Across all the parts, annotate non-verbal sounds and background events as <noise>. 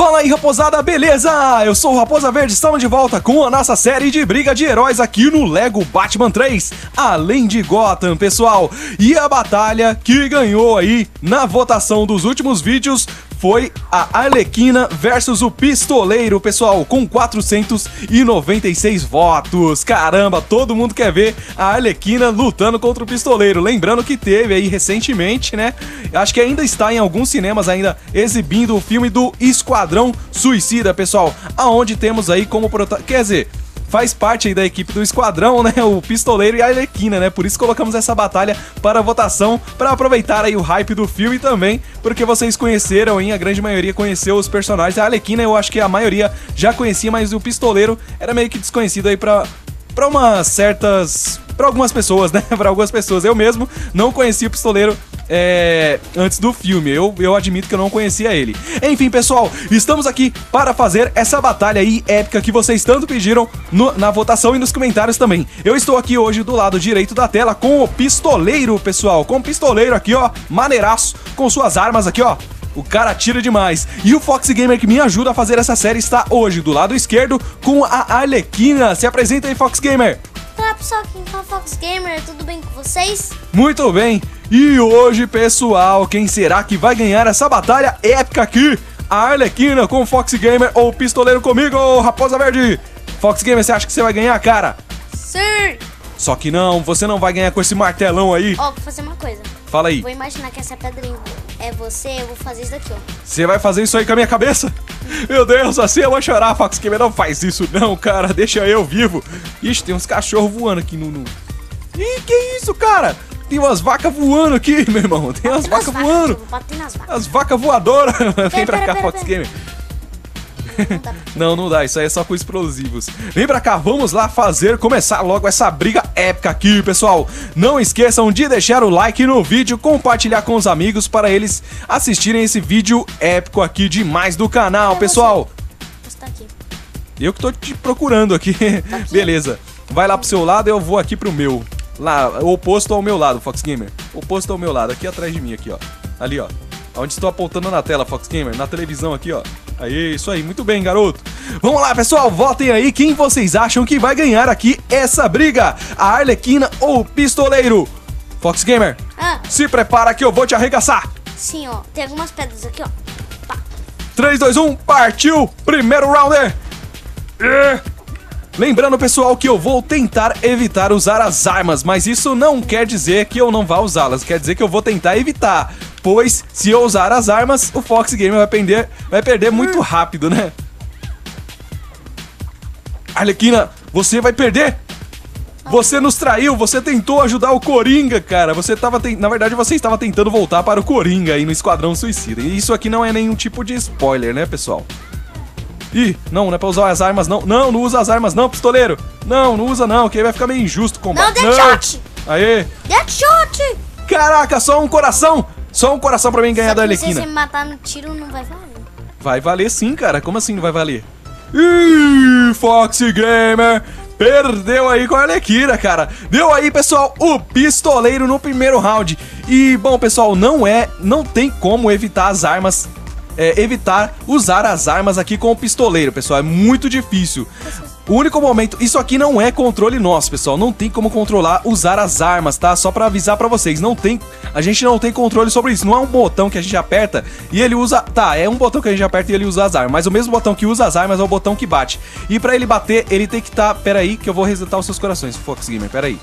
Fala aí, raposada, beleza? Eu sou o Raposa Verde, estamos de volta com a nossa série de briga de heróis aqui no Lego Batman 3, além de Gotham, pessoal. E a batalha que ganhou aí na votação dos últimos vídeos foi a Arlequina versus o Pistoleiro, pessoal, com 496 votos. Caramba, todo mundo quer ver a Arlequina lutando contra o Pistoleiro. Lembrando que teve aí recentemente, né? Acho que ainda está em alguns cinemas ainda exibindo o filme do Esquadrão Suicida, pessoal, aonde temos aí como protagonista, quer dizer, faz parte aí da equipe do Esquadrão, né? O Pistoleiro e a Arlequina, né? Por isso colocamos essa batalha para votação, para aproveitar aí o hype do filme também, porque vocês conheceram, hein? A grande maioria conheceu os personagens. A Arlequina eu acho que a maioria já conhecia, mas o Pistoleiro era meio que desconhecido aí para para umas certas para algumas pessoas, né? <laughs> para algumas pessoas. Eu mesmo não conhecia o Pistoleiro é, antes do filme. Eu, eu admito que eu não conhecia ele. Enfim, pessoal, estamos aqui para fazer essa batalha aí épica que vocês tanto pediram no, na votação e nos comentários também. Eu estou aqui hoje do lado direito da tela com o Pistoleiro, pessoal. Com o Pistoleiro aqui, ó, maneiraço, com suas armas aqui, ó. O cara tira demais. E o Fox Gamer que me ajuda a fazer essa série está hoje do lado esquerdo com a Arlequina. Se apresenta aí, Fox Gamer. Olá pessoal, aqui é o Fox Gamer, tudo bem com vocês? Muito bem. E hoje, pessoal, quem será que vai ganhar essa batalha épica aqui? A Arlequina com o Fox Gamer ou o Pistoleiro comigo, Raposa Verde? Fox Gamer, você acha que você vai ganhar, cara? Sim! Só que não, você não vai ganhar com esse martelão aí. Ó, vou fazer uma coisa. Fala aí. Vou imaginar que essa pedrinha é você, eu vou fazer isso daqui, ó. Você vai fazer isso aí com a minha cabeça? Meu Deus, assim eu vou chorar, Fox Gamer. Não faz isso não, cara. Deixa eu vivo. Ixi, tem uns cachorros voando aqui no... no... Ih, que isso, cara? Tem umas vacas voando aqui, <laughs> meu irmão. Tem umas vacas nas voando. As vacas voadoras. <laughs> Vem pra pera, cá, pera, Fox pera. Gamer. Não Não, dá, isso aí é só com explosivos. Vem pra cá, vamos lá fazer, começar logo essa briga épica aqui, pessoal. Não esqueçam de deixar o like no vídeo, compartilhar com os amigos para eles assistirem esse vídeo épico aqui demais do canal, pessoal. Você tá aqui. Eu que tô te procurando <laughs> aqui. Beleza. Vai lá pro seu lado, eu vou aqui pro meu. Lá, oposto ao meu lado, Fox Gamer. Oposto ao meu lado, aqui atrás de mim, aqui, ó. Ali, ó. Onde estou apontando na tela, Fox Gamer, na televisão aqui, ó. Aí, isso aí, muito bem, garoto. Vamos lá, pessoal, votem aí quem vocês acham que vai ganhar aqui essa briga. A Arlequina ou o Pistoleiro? Fox Gamer, Ah, se prepara que eu vou te arregaçar. sim, ó. Tem algumas pedras aqui, ó. Pá. 3, 2, 1, partiu! Primeiro rounder! É. Lembrando, pessoal, que eu vou tentar evitar usar as armas, mas isso não quer dizer que eu não vá usá-las, quer dizer que eu vou tentar evitar. Pois, se eu usar as armas, o Fox Gamer vai perder, vai perder muito rápido, né? Arlequina, você vai perder! Você nos traiu, você tentou ajudar o Coringa, cara. Você tava ten- Na verdade, você estava tentando voltar para o Coringa aí no Esquadrão Suicida. E isso aqui não é nenhum tipo de spoiler, né, pessoal? Ih, não, não é pra usar as armas, não. Não, não usa as armas, não, pistoleiro. Não, não usa, não, que aí vai ficar meio injusto o combate. Não, Deadshot! Aê! Deadshot! Caraca, só um coração! Só um coração pra mim ganhar da que se você Arlequina. me matar no tiro, não vai valer. Vai valer sim, cara. Como assim não vai valer? Ih, Fox Gamer perdeu aí com a Arlequina, cara. Deu aí, pessoal, o pistoleiro no primeiro round. E, bom, pessoal, não é, não tem como evitar as armas, é, evitar usar as armas aqui com o pistoleiro, pessoal. É muito difícil. O único momento, isso aqui não é controle nosso, pessoal. Não tem como controlar usar as armas, tá? Só pra avisar pra vocês, não tem, a gente não tem controle sobre isso. Não é um botão que a gente aperta e ele usa, tá, é um botão que a gente aperta e ele usa as armas, mas o mesmo botão que usa as armas é o botão que bate. E pra ele bater, ele tem que estar, tá, pera aí que eu vou resetar os seus corações, Fox Gamer, pera aí.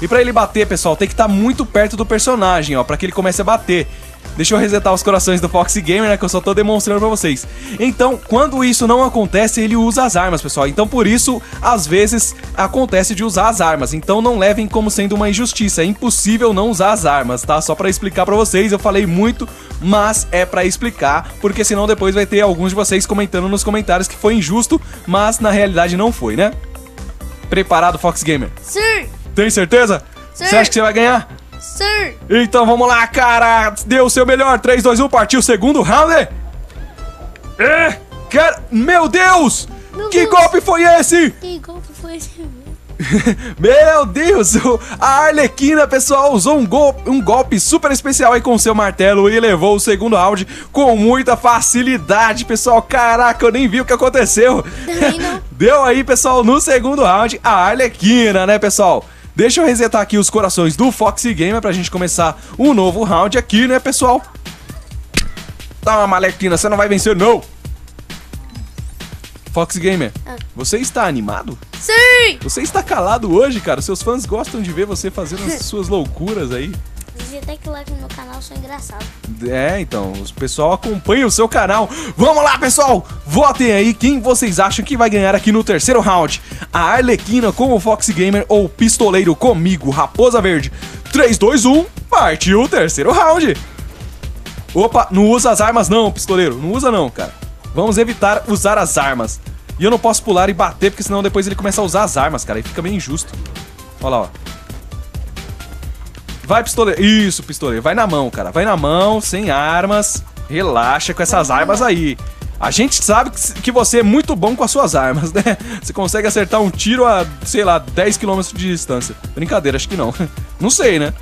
E pra ele bater, pessoal, tem que estar muito perto do personagem, ó, pra que ele comece a bater. Deixa eu resetar os corações do Fox Gamer, né, que eu só tô demonstrando pra vocês. Então, quando isso não acontece, ele usa as armas, pessoal. Então, por isso, às vezes, acontece de usar as armas. Então, não levem como sendo uma injustiça. É impossível não usar as armas, tá? Só pra explicar pra vocês, eu falei muito, mas é pra explicar, porque senão depois vai ter alguns de vocês comentando nos comentários que foi injusto, mas na realidade não foi, né? Preparado, Fox Gamer? Sim! Tem certeza? Sim. Você acha que você vai ganhar? Sim! Então vamos lá, cara! Deu o seu melhor. 3, 2, 1, partiu o segundo round. É! Cara, meu Deus! Meu que Deus. golpe foi esse? Que golpe foi esse? Meu <laughs> Deus, a Arlequina, pessoal, usou um, gol, um golpe super especial aí com seu martelo e levou o segundo round com muita facilidade, pessoal. Caraca, eu nem vi o que aconteceu. <laughs> Deu aí, pessoal, no segundo round a Arlequina, né, pessoal? Deixa eu resetar aqui os corações do Foxy Gamer pra gente começar um novo round aqui, né, pessoal? Toma, Arlequina, você não vai vencer, não! Fox Gamer, ah. você está animado? Sim! Você está calado hoje, cara? Seus fãs gostam de ver você fazendo as <laughs> suas loucuras aí. Até que lá no meu canal sou engraçado. É, então, o pessoal acompanha o seu canal. Vamos lá, pessoal! Votem aí quem vocês acham que vai ganhar aqui no terceiro round. A Arlequina com o Fox Gamer ou o Pistoleiro comigo, Raposa Verde. 3, 2, 1, partiu o terceiro round! Opa, não usa as armas não, pistoleiro. Não usa não, cara. Vamos evitar usar as armas. E eu não posso pular e bater, porque senão depois ele começa a usar as armas, cara. E fica meio injusto. Olha lá, ó. Vai, pistoleiro. Isso, pistoleiro. Vai na mão, cara. Vai na mão, sem armas. Relaxa com essas armas aí. A gente sabe que você é muito bom com as suas armas, <laughs> né? Você consegue acertar um tiro a, sei lá, 10 km de distância. Brincadeira, acho que não. <laughs> Não sei, né?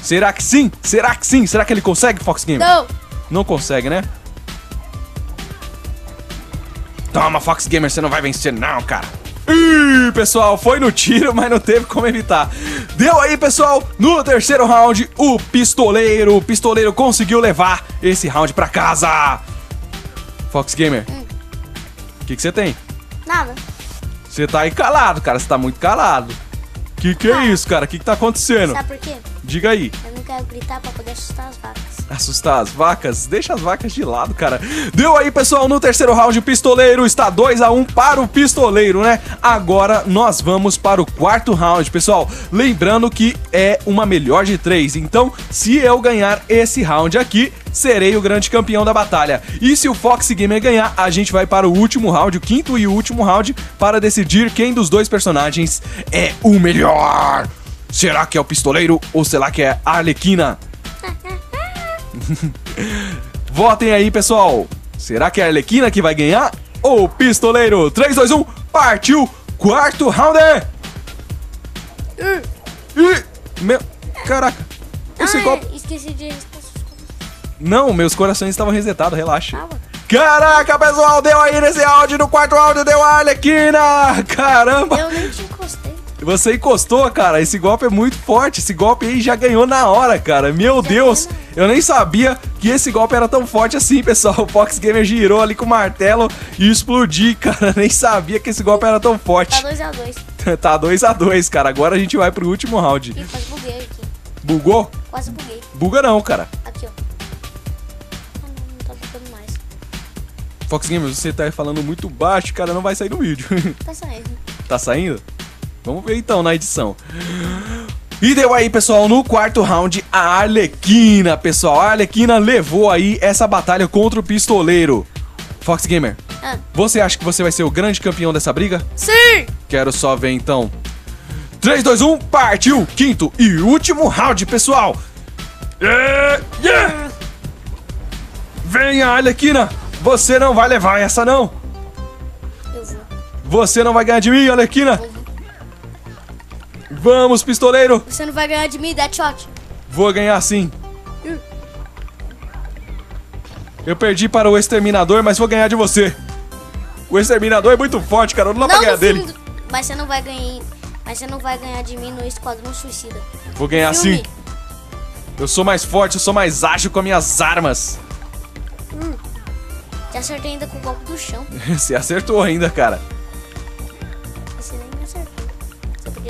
Será que sim? Será que sim? Será que ele consegue, Fox Gamer? Não. Não consegue, né? Toma, Fox Gamer, você não vai vencer não, cara. Ih, pessoal, foi no tiro, <laughs> mas não teve como evitar. Deu aí, pessoal, no terceiro round, o pistoleiro, o pistoleiro conseguiu levar esse round pra casa. Fox Gamer, o hum. que você tem? Nada. Você tá aí calado, cara, você tá muito calado. Que que é ah. isso, cara? O que que tá acontecendo? Sabe por quê? Diga aí. Eu não quero gritar pra poder assustar as vacas. Assustar as vacas? Deixa as vacas de lado, cara. Deu aí, pessoal, no terceiro round, o pistoleiro está 2 a 1 um para o pistoleiro, né? Agora nós vamos para o quarto round, pessoal. Lembrando que é uma melhor de três. Então, se eu ganhar esse round aqui, serei o grande campeão da batalha. E se o Fox Gamer ganhar, a gente vai para o último round, o quinto e último round, para decidir quem dos dois personagens é o melhor. Será que é o pistoleiro ou será que é a Arlequina? <laughs> Votem aí, pessoal. Será que é a Arlequina que vai ganhar ou o pistoleiro? 3, 2, 1, partiu! Quarto round! Ih, meu... Caraca. Esse ah, golpe... esqueci de Não, meus corações estavam resetados, relaxa. Caraca, pessoal, deu aí nesse áudio, no quarto áudio deu a Arlequina! Caramba! Eu nem te encostei. Você encostou, cara. Esse golpe é muito forte. Esse golpe aí já ganhou na hora, cara. Meu Deus, eu nem sabia que esse golpe era tão forte assim, pessoal. O Fox Gamer girou ali com o martelo e explodiu, cara. <laughs> Nem sabia que esse golpe era tão forte. Tá 2x2. <laughs> tá 2x2, cara. Agora a gente vai pro último round. Ih, quase buguei aqui. Bugou? Quase buguei. Buga não, cara. Aqui, ó. Fox Gamer, você tá falando muito baixo, cara. Não vai sair no vídeo. <laughs> Tá saindo. tá saindo? Vamos ver então na edição. E deu aí, pessoal, no quarto round, a Arlequina, pessoal. A Arlequina levou aí essa batalha contra o pistoleiro. Fox Gamer, ah. você acha que você vai ser o grande campeão dessa briga? Sim! Quero só ver então. 3, 2, 1, partiu! Quinto e último round, pessoal! Yeah, yeah. Venha, Arlequina! Você não vai levar essa, não! Eu vou. Você não vai ganhar de mim, Arlequina! Eu vou. Vamos, pistoleiro! Você não vai ganhar de mim, Deadshot. Vou ganhar sim. Eu perdi para o Exterminador, mas vou ganhar de você. O Exterminador é muito forte, cara. Não dá não pra ganhar dele. Do... Mas você não vai ganhar. Mas você não vai ganhar de mim no Esquadrão Suicida. Vou ganhar sim. Eu sou mais forte, eu sou mais ágil com as minhas armas. Te acertei ainda com o golpe do chão. <laughs> você acertou ainda, cara.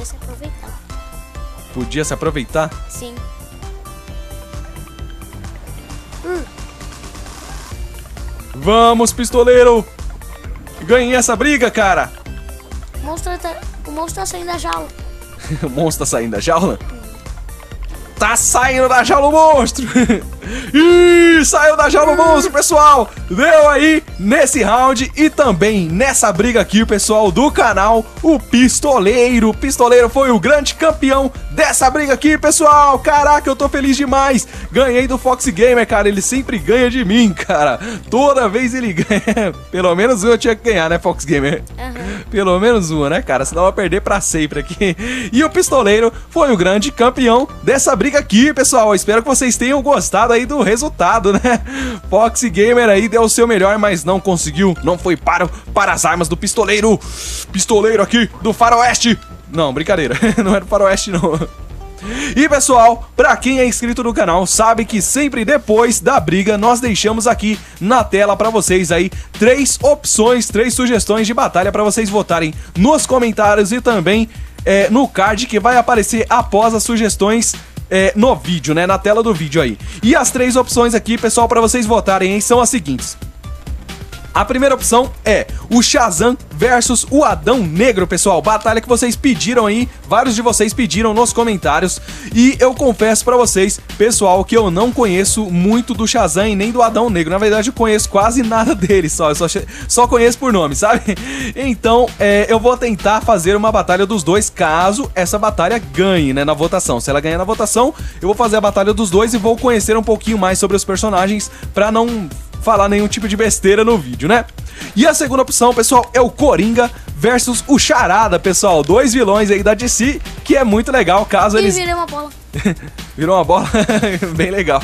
podia se aproveitar. Podia se aproveitar? Sim. Hum. Vamos, pistoleiro! Ganhei essa briga, cara! O monstro tá, o monstro tá saindo da jaula. <laughs> o monstro tá saindo da jaula? Hum. Tá saindo da jaula o monstro! <laughs> E saiu da jaula o monstro, pessoal. Deu aí nesse round e também nessa briga aqui, o pessoal do canal, o Pistoleiro. O Pistoleiro foi o grande campeão dessa briga aqui, pessoal. Caraca, eu tô feliz demais. Ganhei do Fox Gamer, cara. Ele sempre ganha de mim, <laughs> cara. Toda vez ele ganha. <laughs> Pelo menos eu tinha que ganhar, né, Fox Gamer? Uhum. <laughs> Pelo menos uma, né, cara? Senão eu vou perder pra sempre aqui. E o Pistoleiro foi o grande campeão dessa briga aqui, pessoal. Eu espero que vocês tenham gostado aí do resultado, né? Fox Gamer aí deu o seu melhor, mas não conseguiu. Não foi para, para as armas do Pistoleiro. Pistoleiro aqui do Faroeste. Não, brincadeira. <laughs> Não é do Faroeste, não. E pessoal, para quem é inscrito no canal, sabe que sempre depois da briga nós deixamos aqui na tela para vocês aí três opções, três sugestões de batalha para vocês votarem nos comentários e também é, no card que vai aparecer após as sugestões é, no vídeo, né? Na tela do vídeo aí. E as três opções aqui, pessoal, para vocês votarem hein, são as seguintes. A primeira opção é o Shazam versus o Adão Negro, pessoal. Batalha que vocês pediram aí, vários de vocês pediram nos comentários. E eu confesso para vocês, pessoal, que eu não conheço muito do Shazam e nem do Adão Negro. Na verdade, eu conheço quase nada <laughs> deles, só. Eu só, só conheço por nome, sabe? <laughs> Então, é, eu vou tentar fazer uma batalha dos dois, caso essa batalha ganhe, né, na votação. Se ela ganhar na votação, eu vou fazer a batalha dos dois e vou conhecer um pouquinho mais sobre os personagens para não falar nenhum tipo de besteira no vídeo, né? E a segunda opção, pessoal, é o Coringa versus o Charada, pessoal. Dois vilões aí da DC, que é muito legal, caso e eles... virei uma bola. <laughs> Virou uma bola? <laughs> Bem legal.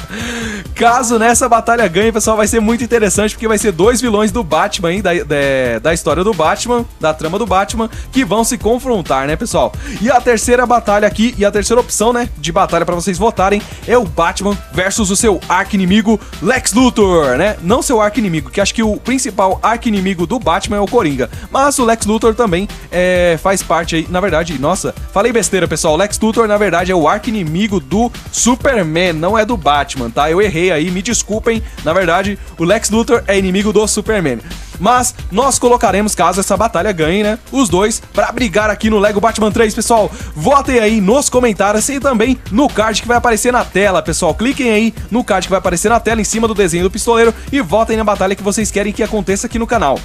Caso nessa batalha ganhe, pessoal, vai ser muito interessante, porque vai ser dois vilões do Batman aí, da, da, da, história do Batman, da trama do Batman, que vão se confrontar, né, pessoal? E a terceira batalha aqui, e a terceira opção, né, de batalha para vocês votarem, é o Batman versus o seu arqui-inimigo Lex Luthor, né? Não seu arqui-inimigo, que acho que o principal arqui-inimigo do Batman é o Coringa. Mas o Lex Luthor também é, faz parte aí, na verdade, nossa, falei besteira, pessoal. Lex Luthor, na verdade, é o arqui-inimigo do Superman, não é do Batman, tá? Eu errei aí, me desculpem. Na verdade, o Lex Luthor é inimigo do Superman. Mas nós colocaremos, caso essa batalha ganhe, né? Os dois para brigar aqui no Lego Batman 3, pessoal. Votem aí nos comentários e também no card que vai aparecer na tela, pessoal. Cliquem aí no card que vai aparecer na tela em cima do desenho do pistoleiro e votem na batalha que vocês querem que aconteça aqui no canal.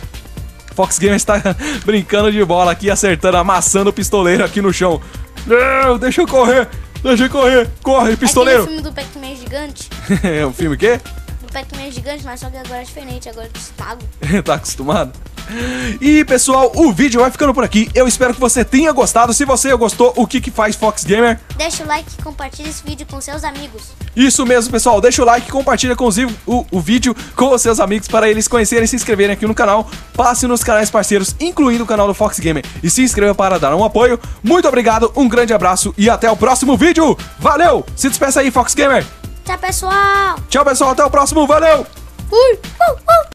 Fox Games está <laughs> brincando de bola aqui, acertando, amassando o pistoleiro aqui no chão. Não, deixa eu correr. Deixa eu correr! Corre, pistoleiro! É o filme do Pac-Man gigante. <laughs> é um filme o quê? Pac-Man gigante, mas só que agora é diferente, agora eu tô pago. <laughs> tá acostumado? E pessoal, o vídeo vai ficando por aqui. Eu espero que você tenha gostado. Se você gostou, o que que faz Fox Gamer? Deixa o like e compartilha esse vídeo com seus amigos. Isso mesmo, pessoal. Deixa o like e compartilha com os, o, o vídeo com os seus amigos para eles conhecerem e se inscreverem aqui no canal. Passe nos canais parceiros, incluindo o canal do Fox Gamer. E se inscreva para dar um apoio. Muito obrigado, um grande abraço e até o próximo vídeo. Valeu! Se despeça aí, Fox Gamer. Tchau, pessoal. Tchau, pessoal. Até o próximo. Valeu! Fui. Uh, uh.